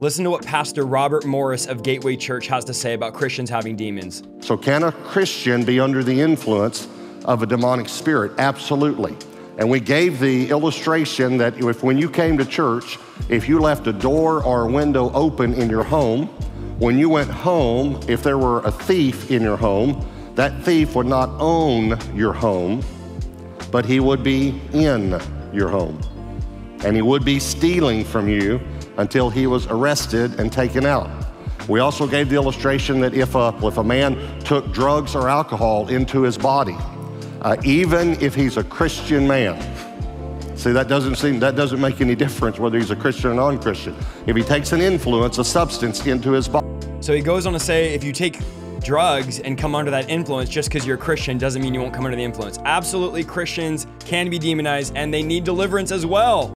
Listen to what Pastor Robert Morris of Gateway Church has to say about Christians having demons. So, can a Christian be under the influence of a demonic spirit? Absolutely. And we gave the illustration that if when you came to church, if you left a door or a window open in your home, when you went home, if there were a thief in your home, that thief would not own your home, but he would be in your home. And he would be stealing from you until he was arrested and taken out. We also gave the illustration that if a, if a man took drugs or alcohol into his body, uh, even if he's a Christian man, see that doesn't seem that doesn't make any difference whether he's a Christian or non-Christian. If he takes an influence, a substance into his body. So he goes on to say if you take drugs and come under that influence just because you're a Christian doesn't mean you won't come under the influence. Absolutely, Christians can be demonized and they need deliverance as well.